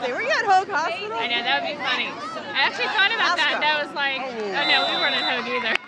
Were you at Hoag Hospital? I know, that would be funny. I actually thought about that and I was like, oh no, we weren't at Hoag either.